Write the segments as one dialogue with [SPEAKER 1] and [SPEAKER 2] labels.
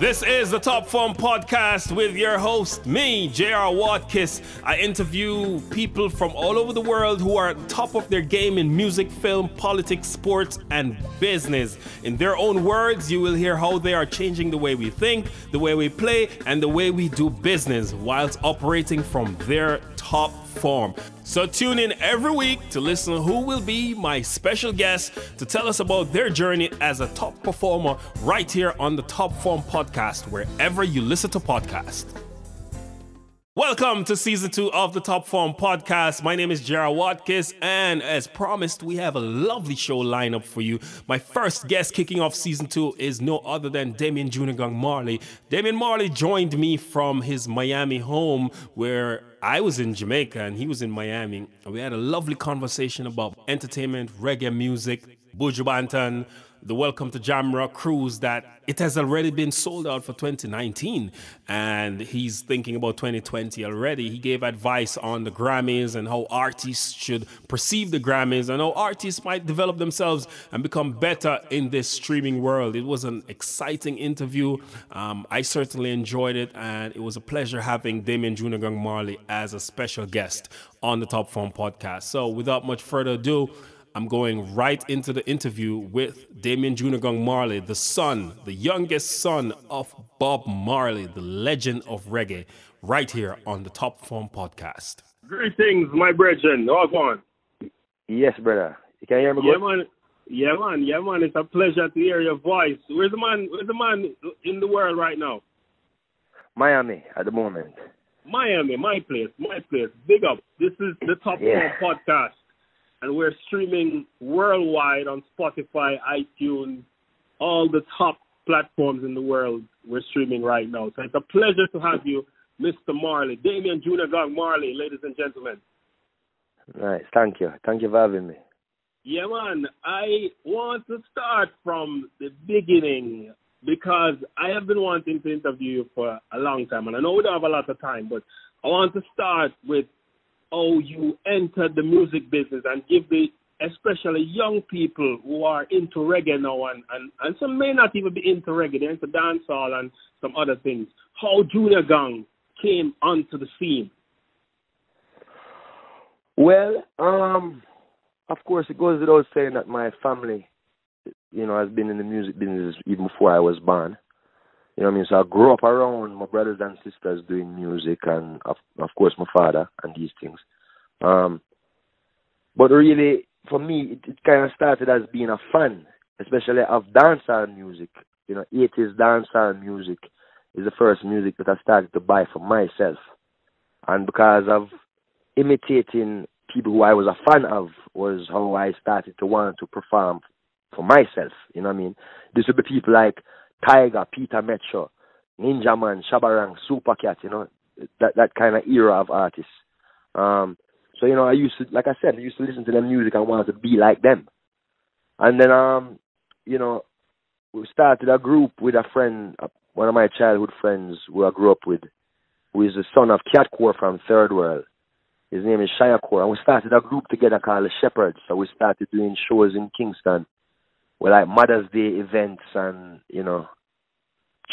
[SPEAKER 1] This is the Top Form Podcast with your host, me, JR Watkis. I interview people from all over the world who are top of their game in music, film, politics, sports, and business. In their own words, you will hear how they are changing the way we think, the way we play, and the way we do business whilst operating from their top form. So tune in every week to listen who will be my special guest to tell us about their journey as a top performer right here on the Top Form podcast wherever you listen to podcasts. Welcome to season two of the Top Form podcast. My name is JR Watkis, and as promised, we have a lovely show lineup for you. My first guest kicking off season two is no other than Damian Junior Gong Marley. Damian Marley joined me from his Miami home, where I was in Jamaica and he was in Miami. And we had a lovely conversation about entertainment, reggae music, Buju Banton, the Welcome to Jamrock cruise that it has already been sold out for 2019 and he's thinking about 2020 already. He gave advice on the Grammys and how artists should perceive the Grammys and how artists might develop themselves and become better in this streaming world. It was an exciting interview. Um, I certainly enjoyed it and it was a pleasure having Damian Junior Gong Marley as a special guest on the Top Form podcast. So without much further ado, I'm going right into the interview with Damian Junior Gong Marley, the son, the youngest son of Bob Marley, the legend of reggae, right here on the Top Form podcast.
[SPEAKER 2] Greetings, my brethren. How on?
[SPEAKER 3] Yes, brother. You can hear me
[SPEAKER 2] Yeah,
[SPEAKER 3] good?
[SPEAKER 2] man. Yeah, man. Yeah, man. It's a pleasure to hear your voice. Where's the man? Where's the man in the world right now?
[SPEAKER 3] Miami at the moment.
[SPEAKER 2] Miami, my place, my place. Big up. This is the Top
[SPEAKER 3] Yeah.
[SPEAKER 2] Form podcast, and we're streaming worldwide on Spotify, iTunes, all the top platforms in the world. We're streaming right now. So it's a pleasure to have you, Mr. Marley, Damian Junior Gong Marley, ladies and gentlemen.
[SPEAKER 3] Nice. Thank you. Thank you for having me.
[SPEAKER 2] Yeah, man. I want to start from the beginning because I have been wanting to interview you for a long time, and I know we don't have a lot of time, but I want to start with how you entered the music business and give the especially young people who are into reggae now and, and, and some may not even be into reggae, they're into dancehall and some other things. How Junior Gong came onto the scene.
[SPEAKER 3] Well, um, of course, it goes without saying that my family, you know, has been in the music business even before I was born. You know what I mean? So I grew up around my brothers and sisters doing music, and of, of course my father and these things. Um, but really, for me, it, it kind of started as being a fan, especially of dancehall music. You know, 80s dancehall music is the first music that I started to buy for myself, and because of imitating people who I was a fan of was how I started to want to perform for myself. You know what I mean? This would be people like Tiger, Peter Metro, Ninja Man, Shabba Ranks, Super Cat, you know, that that kind of era of artists. Um, so you know, I used to, like I said, I used to listen to their music and wanted to be like them. And then, um, you know, we started a group with a friend, one of my childhood friends who I grew up with, who is the son of Cat Coore from Third World. His name is Shiah Coore, and we started a group together called the Shepherds. So we started doing shows in Kingston, with like Mother's Day events and you know,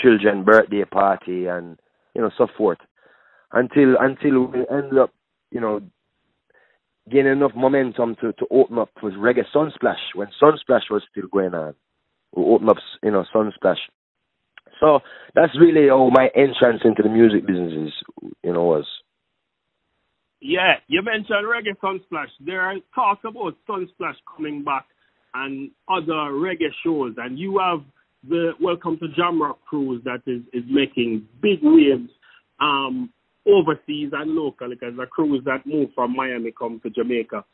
[SPEAKER 3] children birthday party and you know so forth, until until we ended up, you know, gaining enough momentum to to open up with Reggae Sunsplash when Sunsplash was still going on. We opened up, you know, Sunsplash. So that's really how my entrance into the music business is, you know, was.
[SPEAKER 2] Yeah, you mentioned Reggae Sunsplash. There are talks about Sunsplash coming back and other reggae shows, and you have the Welcome to Jamrock cruise that is, is making big waves um, overseas and locally because the cruise that moved from Miami come to Jamaica.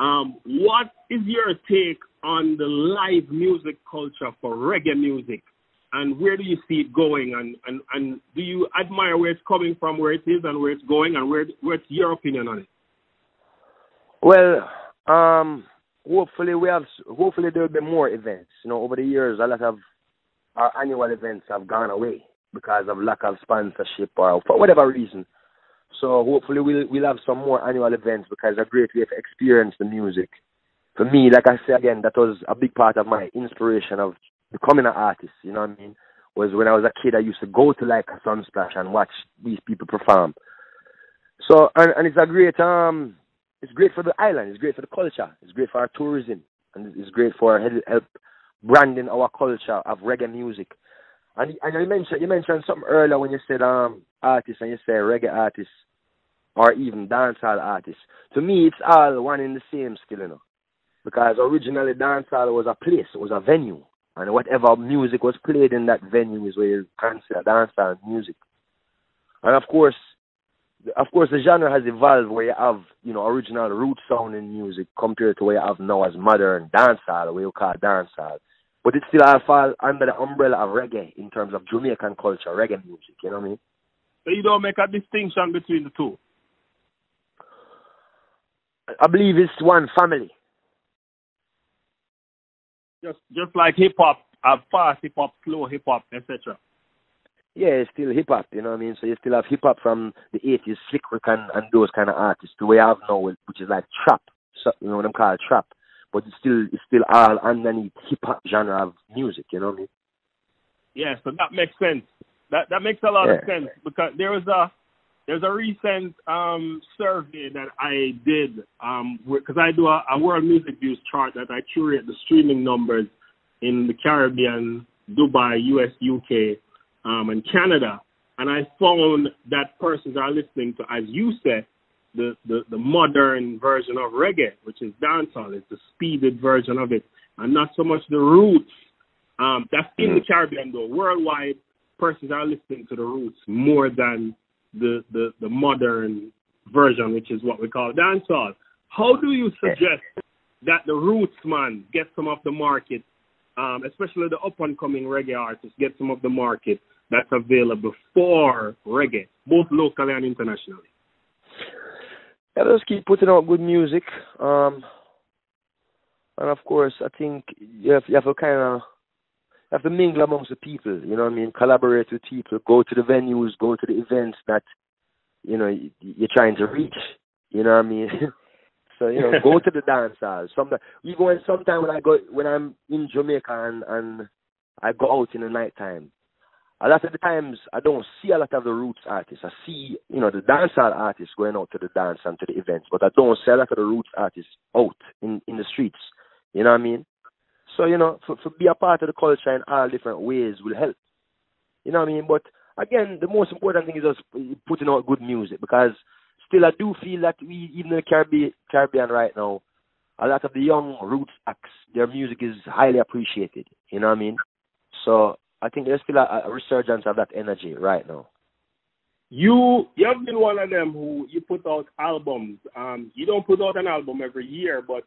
[SPEAKER 2] Um, what is your take on the live music culture for reggae music? And where do you see it going? And, and, and do you admire where it's coming from, where it is, and where it's going? And where what's your opinion on it?
[SPEAKER 3] Well, um, hopefully we have. Hopefully there will be more events. You know, over the years, a lot of our annual events have gone away because of lack of sponsorship or for whatever reason. So hopefully we'll we'll have some more annual events because a great way to experience the music for me, like I say again, that was a big part of my inspiration of becoming an artist. You know what I mean? Was when I was a kid, I used to go to like a Sunsplash and watch these people perform. So and, and it's a great um, it's great for the island. It's great for the culture. It's great for our tourism, and it's great for help branding our culture of reggae music. And and you mentioned you mentioned something earlier when you said um artists and you said reggae artists or even dancehall artists. To me, it's all one in the same skill, you know. Because originally dancehall was a place, it was a venue, and whatever music was played in that venue is where you consider dancehall music. And of course, of course, the genre has evolved where you have, you know, original root sounding music compared to where you have now as modern dancehall, what you call dancehall. But it still all fall under the umbrella of reggae in terms of Jamaican culture, reggae music, you know what I mean?
[SPEAKER 2] So you don't make a distinction between the two?
[SPEAKER 3] I believe it's one family.
[SPEAKER 2] Just just like hip hop, uh, fast hip hop, slow hip hop, etc.
[SPEAKER 3] Yeah, it's still hip hop, you know what I mean? So you still have hip hop from the eighties, Slick Rick and, and those kind of artists. The way I have now, which is like trap, so, you know what I'm called trap, but it's still it's still all underneath hip hop genre of music, you know what I mean?
[SPEAKER 2] Yeah, so that makes sense. That that makes a lot
[SPEAKER 3] yeah.
[SPEAKER 2] of sense because there was a there's a recent um, survey that I did because um, I do a, a, world music views chart that I curate the streaming numbers in the Caribbean, Dubai, US, UK, um, and Canada, and I found that persons are listening to, as you said, the, the, the modern version of reggae, which is dancehall. It's the speeded version of it, and not so much the roots. Um, that's in the Caribbean though. Worldwide, persons are listening to the roots more than the, the, the modern version, which is what we call dancehall. How do you suggest that the roots man get some of the market, um, especially the up and coming reggae artists, get some of the market that's available for reggae, both locally and internationally?
[SPEAKER 3] Yeah, just keep putting out good music. Um, and of course, I think you have, you have to kind of have to mingle amongst the people. You know what I mean? Collaborate with people. Go to the venues. Go to the events that you know you're trying to reach. You know what I mean? so you know, go to the dance halls. Sometimes even when sometimes when I go when I'm in Jamaica and and I go out in the night time. A lot of the times I don't see a lot of the roots artists. I see, you know, the dancehall artists going out to the dance and to the events, but I don't see a lot of the roots artists out in in the streets. You know what I mean? So, you know, for, for be a part of the culture in all different ways will help. You know what I mean? But again, the most important thing is just putting out good music because still I do feel that we, even in the Caribbean, Caribbean right now, a lot of the young roots acts, their music is highly appreciated. You know what I mean? So I think there's still a, a resurgence of that energy right now.
[SPEAKER 2] You you have been one of them who you put out albums. Um, you don't put out an album every year, but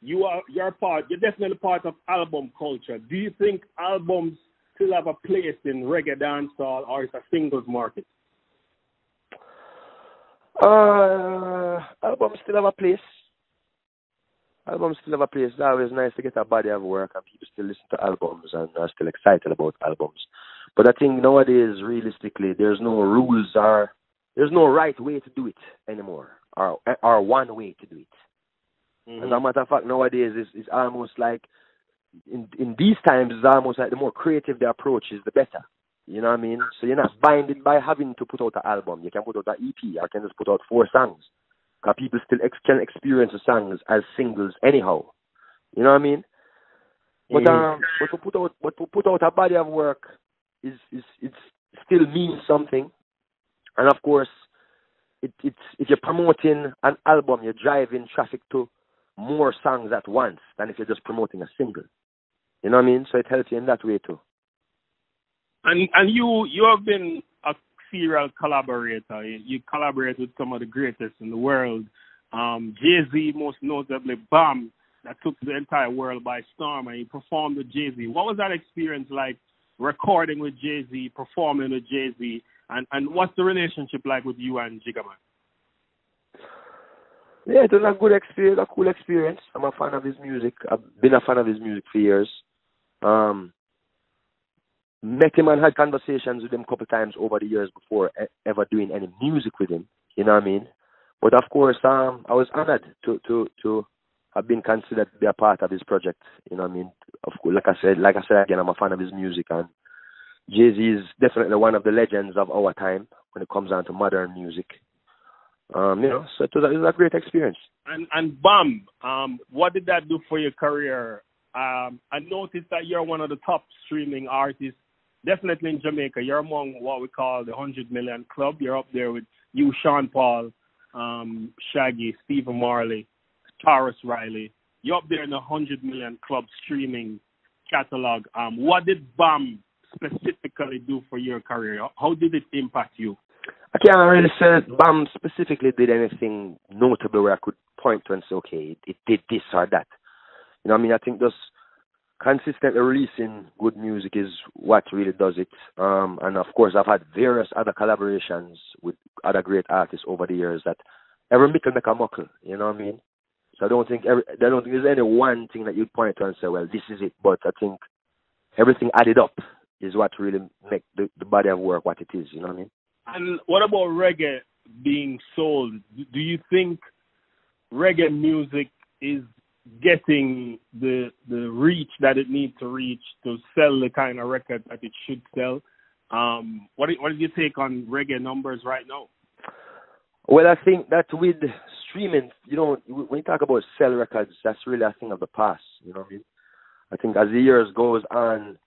[SPEAKER 2] you are you're part you're definitely part of album culture. Do you think albums still have a place in reggae dancehall or it's a singles market?
[SPEAKER 3] Uh albums still have a place. Albums still have a place. It's always nice to get a body of work and people still listen to albums and are still excited about albums. But I think nowadays realistically there's no rules or there's no right way to do it anymore or or one way to do it. Mm-hmm. As a matter of fact, nowadays it's, it's almost like in in these times it's almost like the more creative the approach is, the better. You know what I mean? So you're not binded by having to put out an album. You can put out an EP. I can just put out four songs. Because people still ex- can experience the songs as singles anyhow. You know what I mean? But um, but to put out but to put out a body of work is is it still means something. And of course, it, it's if you're promoting an album, you're driving traffic to more songs at once than if you're just promoting a single. You know what I mean? So it helps you in that way too.
[SPEAKER 2] And and you you have been a serial collaborator. You, collaborate with some of the greatest in the world. Um, Jay Z, most notably, Bam, that took the entire world by storm, and you performed with Jay Z. What was that experience like? Recording with Jay Z, performing with Jay Z, and and what's the relationship like with you and Jigga Man?
[SPEAKER 3] Yeah, it was a good experience, a cool experience. I'm a fan of his music. I've been a fan of his music for years. Um, met him and had conversations with him a couple times over the years before ever doing any music with him. You know what I mean? But of course, um, I was honored to to to I've been considered to be a part of his project. You know what I mean? Of course, like I said, like I said again, I'm a fan of his music, and Jay Z is definitely one of the legends of our time when it comes down to modern music. Um, you know, so it was, a, it was a great experience.
[SPEAKER 2] And and Bam, um, what did that do for your career? Um, I noticed that you're one of the top streaming artists, definitely in Jamaica. You're among what we call the 100 million club. You're up there with you, Sean Paul, um, Shaggy, Stephen Marley, Tarrus Riley. You're up there in the 100 million club streaming catalog. Um, what did BAM specifically do for your career? How did it impact you?
[SPEAKER 3] I can't really say BAM specifically did anything notable where I could point to and say, okay, it, it did this or that. You know I mean? I think just consistently releasing good music is what really does it. Um, and of course, I've had various other collaborations with other great artists over the years that every mickle make a muckle, you know what I mean? So I don't think every, I don't think there's any one thing that you'd point to and say, well, this is it. But I think everything added up is what really make the, the body of work what it is. You know what I mean?
[SPEAKER 2] And what about reggae being sold? Do you think reggae music is getting the the reach that it needs to reach to sell the kind of record that it should sell? Um, what what is your take on reggae numbers right now?
[SPEAKER 3] Well, I think that with streaming, you know, when you talk about sell records, that's really a thing of the past. You know what I mean? I think as the years goes on,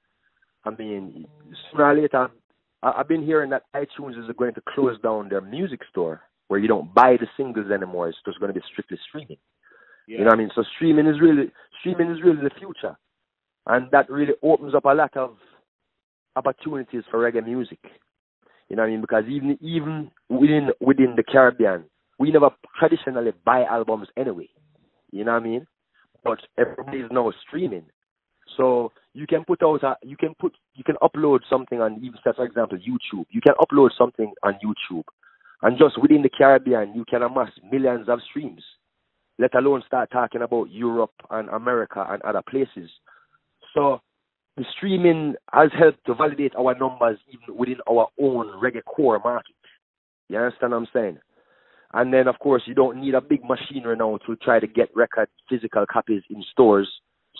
[SPEAKER 3] I mean, sooner or later, I've been hearing that iTunes is going to close down their music store where you don't buy the singles anymore. It's just going to be strictly streaming. Yeah. You know what I mean? So streaming is really streaming is really the future, and that really opens up a lot of opportunities for reggae music. You know what I mean? Because even even within within the Caribbean, we never traditionally buy albums anyway. You know what I mean? But everybody is now streaming. So you can put out a you can put you can upload something on even for example YouTube. You can upload something on YouTube. And just within the Caribbean you can amass millions of streams. Let alone start talking about Europe and America and other places. So the streaming has helped to validate our numbers even within our own reggae core market. You understand what I'm saying? And then, of course, you don't need a big machinery now to try to get record physical copies in stores.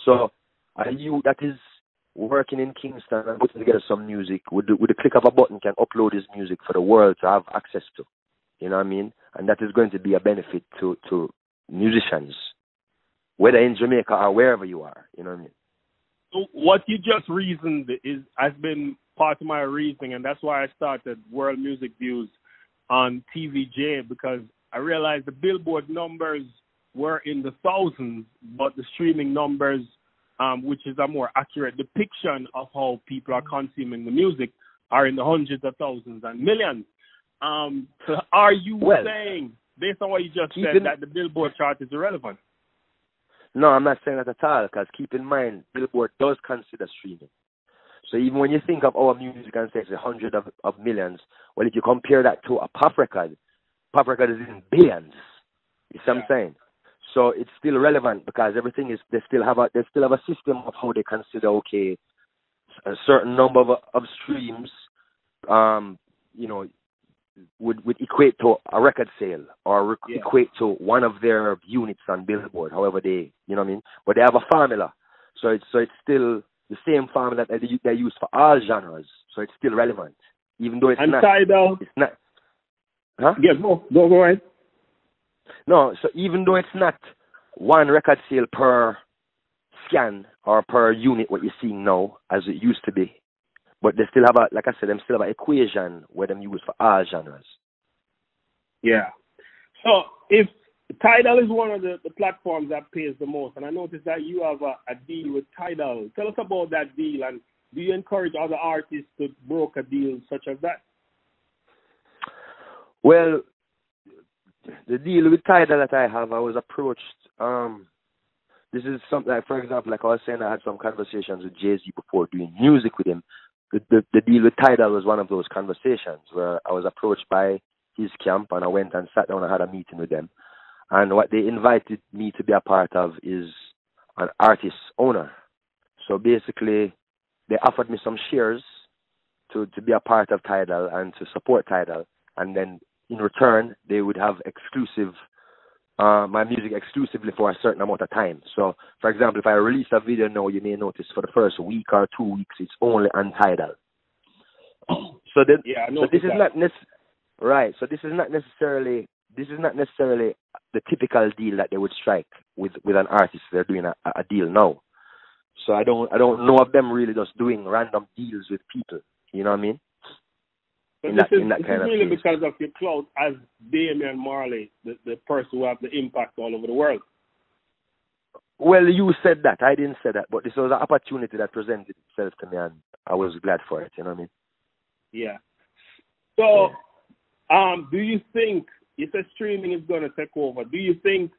[SPEAKER 3] So, are you that is working in Kingston and putting together some music with the, with the click of a button can upload his music for the world to have access to. You know what I mean? And that is going to be a benefit to to musicians, whether in Jamaica or wherever you are. You know what I mean?
[SPEAKER 2] So what you just reasoned is has been part of my reasoning, and that's why I started World Music Views on TVJ because I realized the Billboard numbers were in the thousands, but the streaming numbers, um, which is a more accurate depiction of how people are consuming the music, are in the hundreds of thousands and millions. Um, so are you well, saying, based on what you just said, that the Billboard chart is irrelevant?
[SPEAKER 3] No, I'm not saying that at all, because keep in mind, Billboard does consider streaming. So even when you think of our music and say it's a hundred of, of millions, well, if you compare that to a pop record, pop record is in billions. You see what I'm saying? So it's still relevant because everything is they still have a they still have a system of how they consider okay a certain number of, of streams, um, you know, would would equate to a record sale or yeah. equate to one of their units on Billboard, however they, you know what I mean. But they have a formula, so it's so it's still the same formula that they, they use for all genres, so it's still relevant, even though it's
[SPEAKER 2] and
[SPEAKER 3] not.
[SPEAKER 2] Tidal.
[SPEAKER 3] It's not.
[SPEAKER 2] Huh? Yeah, go go go ahead.
[SPEAKER 3] No, so even though it's not one record sale per scan or per unit, what you're seeing now, as it used to be, but they still have a, like I said, them still have an equation where them use for all genres.
[SPEAKER 2] Yeah. So if Tidal is one of the, the platforms that pays the most, and I noticed that you have a, a deal with Tidal. Tell us about that deal, and do you encourage other artists to broker deals such as that?
[SPEAKER 3] Well, the deal with Tidal that I have, I was approached. Um, this is something like, for example, like I was saying, I had some conversations with Jay Z before doing music with him. The, the, the deal with Tidal was one of those conversations where I was approached by his camp and I went and sat down and had a meeting with them. And what they invited me to be a part of is an artist owner. So basically, they offered me some shares to, to be a part of Tidal and to support Tidal. And then in return, they would have exclusive uh, my music exclusively for a certain amount of time. So, for example, if I release a video now, you may notice for the first week or two weeks, it's only on Tidal. So then,
[SPEAKER 2] yeah,
[SPEAKER 3] so this is not nec- right. So this is not necessarily this is not necessarily the typical deal that they would strike with with an artist. They're doing a, a deal now. So I don't I don't know of them really just doing random deals with people. You know what I mean?
[SPEAKER 2] But
[SPEAKER 3] in
[SPEAKER 2] this
[SPEAKER 3] that,
[SPEAKER 2] is,
[SPEAKER 3] in that
[SPEAKER 2] this
[SPEAKER 3] kind
[SPEAKER 2] is
[SPEAKER 3] of
[SPEAKER 2] really
[SPEAKER 3] case.
[SPEAKER 2] because of your clout as Damian Marley, the, the person who have the impact all over the world.
[SPEAKER 3] Well, you said that. I didn't say that, but this was an opportunity that presented itself to me, and I was glad for it. You know what I mean?
[SPEAKER 2] Yeah. So, um, do you think you said streaming is going to take over? Do you think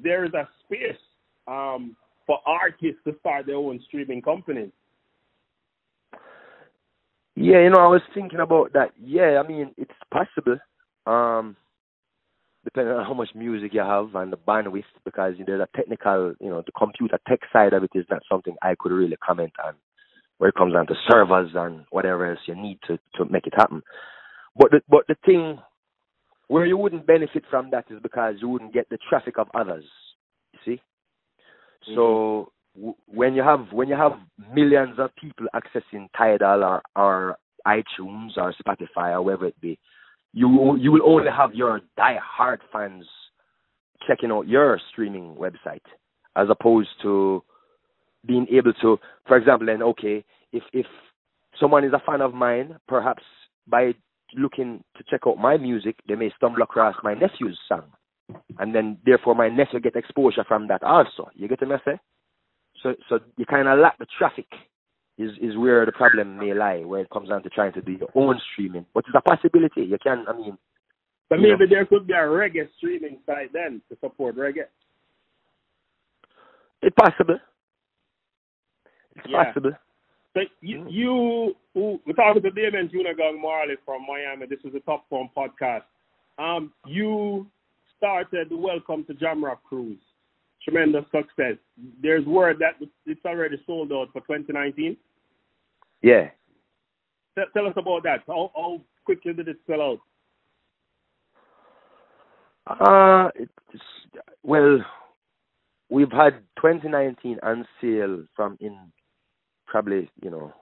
[SPEAKER 2] there is a space um, for artists to start their own streaming companies?
[SPEAKER 3] Yeah, you know, I was thinking about that. Yeah, I mean, it's possible. Um, depending on how much music you have and the bandwidth, because you there's a technical, you know, the computer tech side of it is not something I could really comment on. Where it comes down to servers and whatever else you need to to make it happen. But the but the thing where you wouldn't benefit from that is because you wouldn't get the traffic of others. You see. So w- when you have when you have millions of people accessing Tidal or, or iTunes or Spotify or wherever it be, you you will only have your die-hard fans checking out your streaming website, as opposed to being able to, for example, then okay, if if someone is a fan of mine, perhaps by looking to check out my music, they may stumble across my nephew's song, and then therefore my nephew get exposure from that also. You get what I say? So so you kind of lack the traffic. Is is where the problem may lie, where it comes down to trying to do your own streaming. But it's a possibility. You can, I mean,
[SPEAKER 2] But
[SPEAKER 3] You know.
[SPEAKER 2] maybe there could be a reggae streaming site then to support reggae.
[SPEAKER 3] it's possible. It's
[SPEAKER 2] Yeah.
[SPEAKER 3] possible.
[SPEAKER 2] So you,
[SPEAKER 3] Mm.
[SPEAKER 2] you who, we're talking to Damian Junior Gong Marley from Miami. This is the Top Form podcast. Um, you started the Welcome to Jamrock cruise. Tremendous success. There's word that it's already sold out for 2019.
[SPEAKER 3] Yeah.
[SPEAKER 2] Tell, tell us about that. How, how quickly did it sell out?
[SPEAKER 3] Uh, it's, well, we've had 2019 on sale from in probably, you know,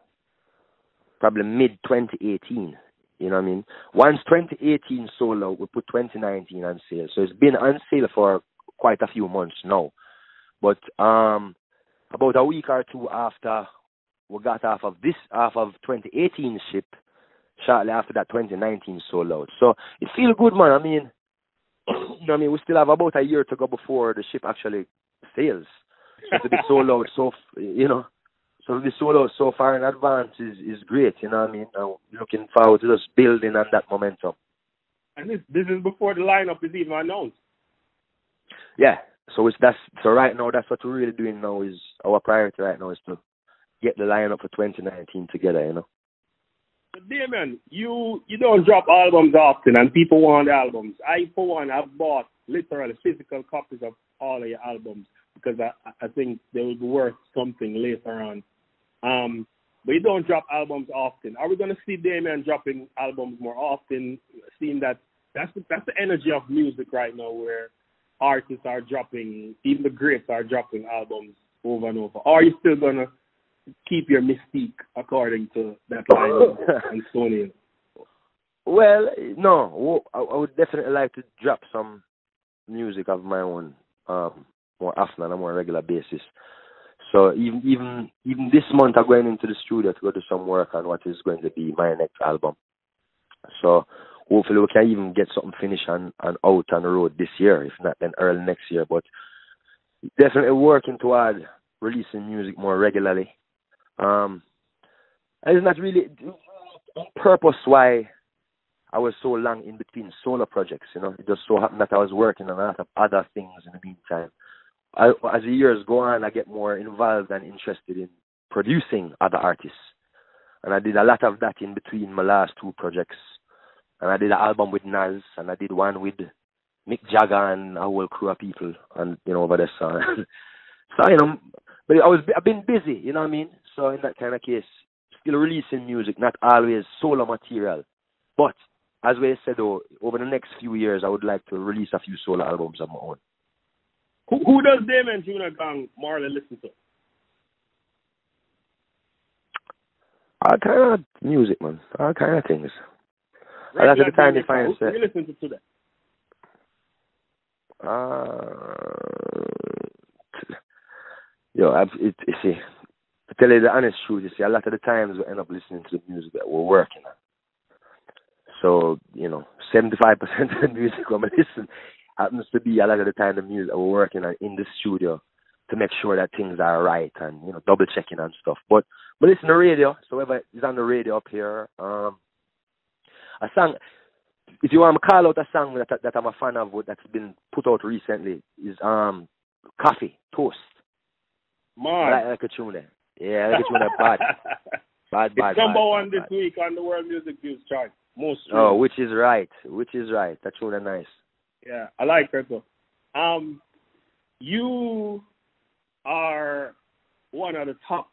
[SPEAKER 3] probably mid 2018. You know what I mean? Once 2018 sold out, we put 2019 on sale. So it's been on sale for quite a few months now. But um, about a week or two after we got off of this, off of 2018 ship, shortly after that 2019 sold out. So it feels good, man. I mean, you know, I mean, we still have about a year to go before the ship actually sails. So to be sold out, so you know, so to be sold out so far in advance is is great. You know, I mean, I'm looking forward to just building on that momentum.
[SPEAKER 2] And this, this is before the lineup is even announced.
[SPEAKER 3] Yeah. So it's that's so right now. That's what we're really doing now. Is our priority right now is to get the lineup for 2019 together. You know.
[SPEAKER 2] Damian, you you don't drop albums often, and people want albums. I, for one, have bought literally physical copies of all of your albums because I I think they will be worth something later on. Um, but you don't drop albums often. Are we going to see Damian dropping albums more often? Seeing that that's the, that's the energy of music right now, where artists are dropping, even the greats are dropping albums over and over. Or are you still gonna keep your mystique according to that line of Antonio?
[SPEAKER 3] Well, no, I would definitely like to drop some music of my own um, more often on a more regular basis. So even even even this month, I'm going into the studio to go do some work on what is going to be my next album. So hopefully we can even get something finished and, and out on the road this year, if not then early next year. But definitely working toward releasing music more regularly. Um, it's not really on purpose why I was so long in between solo projects. You know, it just so happened that I was working on a lot of other things in the meantime. I, as the years go on, I get more involved and interested in producing other artists, and I did a lot of that in between my last two projects. And I did an album with Nas, and I did one with Mick Jagger and a whole crew of people, and you know over there. So, so you know, but I was I've been busy. You know what I mean? So in that kind of case, still releasing music, not always solo material, but as we said though, over the next few years, I would like to release a few solo albums of my own.
[SPEAKER 2] Who, who does Damian Junior Gong Marley listen to?
[SPEAKER 3] All kind of music, man. All kind of things. A lot of the time you find
[SPEAKER 2] Who you listen to today?
[SPEAKER 3] Uh, yo, I've, it, you see, to tell you the honest truth, you see, a lot of the times we end up listening to the music that we're working on. So, you know, 75% of the music when we listen happens to be a lot of the time the music that we're working on in the studio to make sure that things are right and, you know, double checking and stuff. But but listen to radio, so whoever is on the radio up here, um a song if you want to call out a song that that I'm a fan of that's been put out recently is um Koffee Toast.
[SPEAKER 2] Man.
[SPEAKER 3] I like, like a tune there. Yeah, I like a tune there bad. Bad, bad.
[SPEAKER 2] It's number one this week on the World Music Views chart. Most
[SPEAKER 3] Oh, which is right. Which is right. That tune is nice.
[SPEAKER 2] Yeah, I like her too. Um, you are one of the top,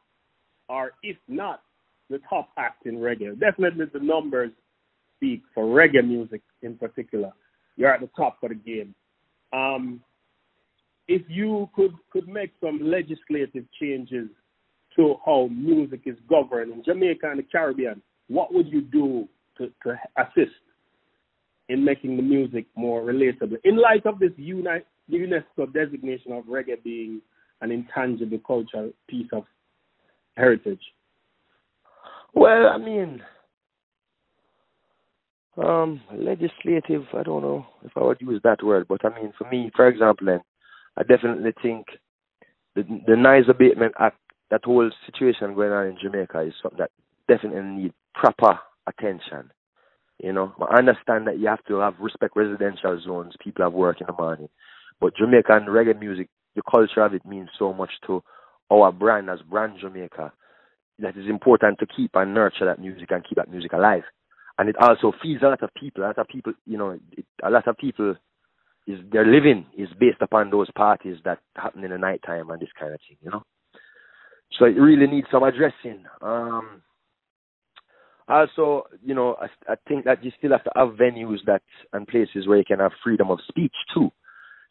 [SPEAKER 2] or if not the top act in reggae. Definitely the numbers speak for reggae music in particular. You're at the top of the game. Um, if you could could make some legislative changes to how music is governed in Jamaica and the Caribbean, what would you do to, to assist in making the music more relatable in light of this uni- UNESCO designation of reggae being an intangible cultural piece of heritage?
[SPEAKER 3] Well, I mean, um, legislative. I don't know if I would use that word, but I mean, for me, for example, then I definitely think the the noise abatement act, that whole situation going on in Jamaica is something that definitely need proper attention. You know, I understand that you have to have respect residential zones. People have work in the morning, but Jamaican reggae music, the culture of it means so much to our brand as brand Jamaica that is important to keep and nurture that music and keep that music alive. And it also feeds a lot of people. A lot of people, you know, it, a lot of people is their living is based upon those parties that happen in the night time and this kind of thing, you know. So it really needs some addressing. Um, also, you know, I, I think that you still have to have venues that and places where you can have freedom of speech too.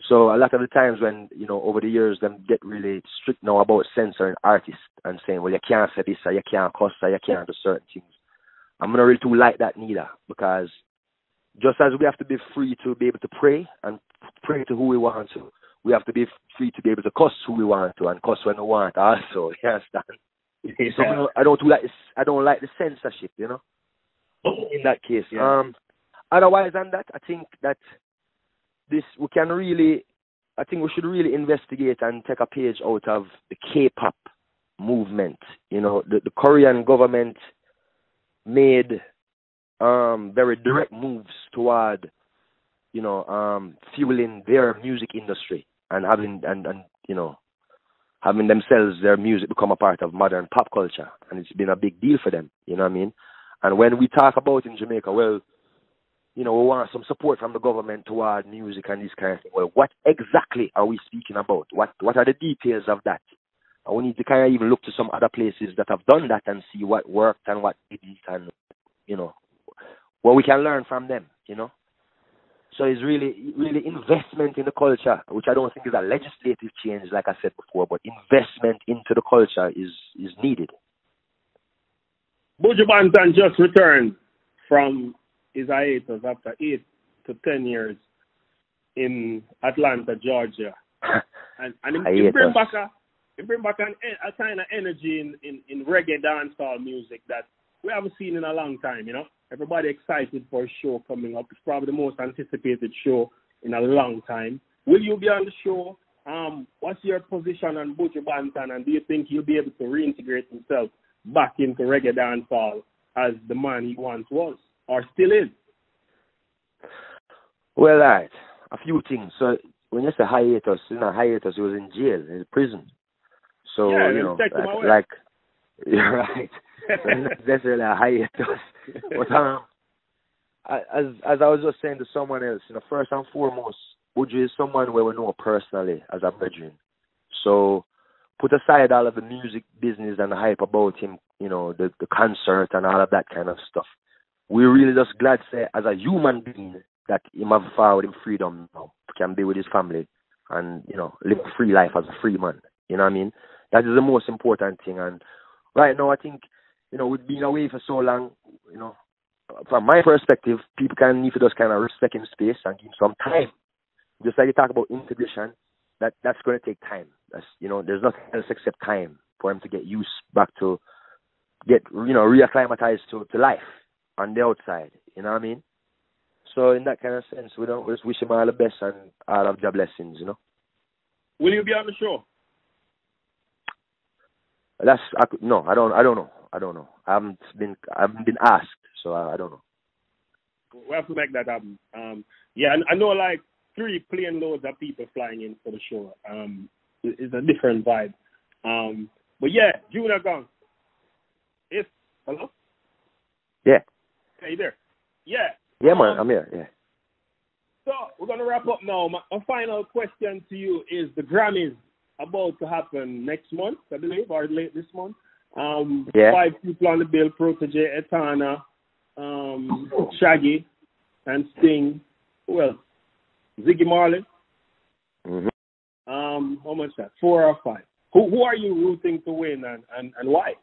[SPEAKER 3] So a lot of the times when you know over the years them get really strict now about censoring artists and saying, well, you can't say this or you can't cuss or you can't do certain things. I'm not really too like that neither because just as we have to be free to be able to pray and pray to who we want to, we have to be free to be able to cuss who we want to and cuss when we want also. You understand? So you know, I don't do like this, I don't like the censorship, you know. In that case,
[SPEAKER 2] Yeah.
[SPEAKER 3] um, otherwise than that, I think that this we can really, I think we should really investigate and take a page out of the K-pop movement. You know, the, the Korean government made um very direct moves toward, you know, um fueling their music industry and having and and you know having themselves their music become a part of modern pop culture. And it's been a big deal for them you know what i mean? And when we talk about in jamaica well you know we want some support from the government toward music and this kind of thing. Well what exactly are we speaking about? What what are the details of that we need to kind of even look to some other places that have done that and see what worked and what didn't and you know what we can learn from them you know? So it's really, really investment in the culture, which I don't think is a legislative change, like I said before, but investment into the culture is is needed.
[SPEAKER 2] Buju Banton just returned from his hiatus after eight to ten years in Atlanta, Georgia, and and he, he bring back a he bring back an, a kind of energy in, in in reggae dancehall music that we haven't seen in a long time. You know, everybody excited for a show coming up. It's probably the most anticipated show in a long time. Will you be on the show? Um, what's your position on Buju Banton, and do you think he'll be able to reintegrate himself back into reggae dancehall as the man he once was, or still is?
[SPEAKER 3] Well, right, a few things. So when you say hiatus, you know, hiatus, he was in jail, in prison. So
[SPEAKER 2] Yeah,
[SPEAKER 3] you know, like, like you're right. Not necessarily a hiatus, but um, I- as as I was just saying to someone else, you know, first and foremost, Buju is someone where we know personally as a brethren. So put aside all of the music business and the hype about him, you know, the the concert and all of that kind of stuff. We're really just glad, say, as a human being, that him have found him freedom now, can be with his family and you know live a free life as a free man. You know what I mean? That is the most important thing. And right now, I think you know with being away for so long, you know, from my perspective, people can need to just kind of respect him space and give him some time. Just like you talk about integration, that that's going to take time. That's you know, there's nothing else except time for him to get used back to get you know reacclimatized to to life on the outside. You know what I mean? So in that kind of sense, we don't we just wish him all the best and all of your blessings. You know.
[SPEAKER 2] Will you be on the show?
[SPEAKER 3] That's I could, no, I don't. I don't know. I don't know. I haven't been. I haven't been asked, so I, I don't know.
[SPEAKER 2] We have to make that happen. Um, yeah, I, I know like three plane loads of people flying in for the show. Um, it's a different vibe. Um, but yeah, Junior Gong. If hello.
[SPEAKER 3] Yeah.
[SPEAKER 2] Hey there? Yeah.
[SPEAKER 3] Yeah, man. Um, I'm here. Yeah.
[SPEAKER 2] So we're gonna wrap up now. My, my final question to you is: the Grammys about to happen next month, I believe, or late this month. Um,
[SPEAKER 3] yeah.
[SPEAKER 2] Five people on the bill: Protoje, Etana, um, Shaggy, and Sting. Well. Ziggy Marley.
[SPEAKER 3] Mm-hmm.
[SPEAKER 2] Um, how much that? Four or five? Who who are you rooting to win and, and, and why?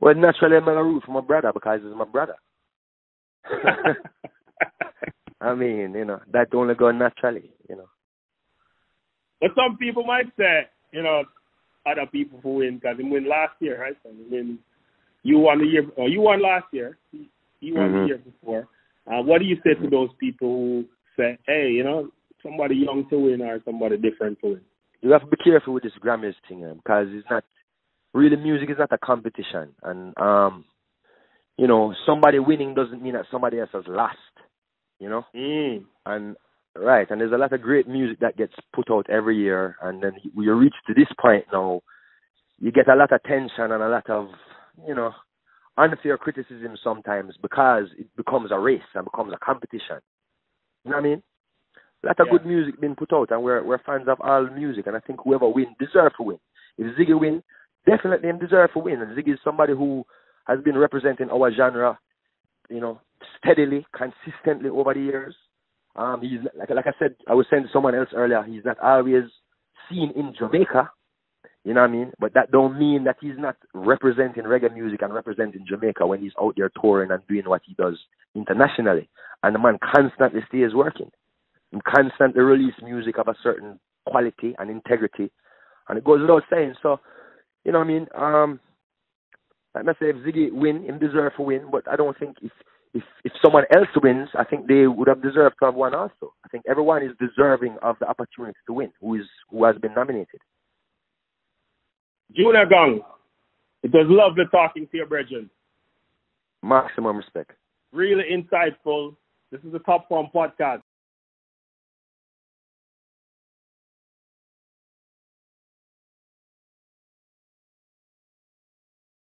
[SPEAKER 3] Well, naturally, I'm gonna root for my brother because he's my brother. I mean, you know, that only go naturally, you know.
[SPEAKER 2] But some people might say, you know, other people who win because he win last year, right? So win, you won the year, or you won last year. You won
[SPEAKER 3] mm-hmm.
[SPEAKER 2] the year before. Uh, what do you say to those people who say, hey, you know, somebody young to win or somebody different to win?
[SPEAKER 3] You have to be careful with this Grammys thing um, because it's not really music is not a competition, and um, you know, somebody winning doesn't mean that somebody else has lost. You know,
[SPEAKER 2] mm.
[SPEAKER 3] and right, and there's a lot of great music that gets put out every year, and then we reach to this point now, you get a lot of tension and a lot of, you know, unfair criticism sometimes because it becomes a race and becomes a competition. You know what I mean? A lot of
[SPEAKER 2] yeah.
[SPEAKER 3] good music being put out, and we're we're fans of all music, and I think whoever wins deserve to win. If Ziggy win, definitely him deserve to win. And Ziggy is somebody who has been representing our genre, you know, steadily, consistently over the years. Um, he's like like I said, I was saying to someone else earlier, he's not always seen in Jamaica. You know what I mean? But that don't mean that he's not representing reggae music and representing Jamaica when he's out there touring and doing what he does internationally. And the man constantly stays working and constantly release music of a certain quality and integrity. And it goes without saying. So you know what I mean? Um, like I say, if Ziggy win, him deserve to win, but I don't think if if if someone else wins, I think they would have deserved to have won also. I think everyone is deserving of the opportunity to win, who is who has been nominated.
[SPEAKER 2] Junior Gong, it was lovely talking to your brethren.
[SPEAKER 3] Maximum respect.
[SPEAKER 2] Really insightful. This is the Top Form Podcast.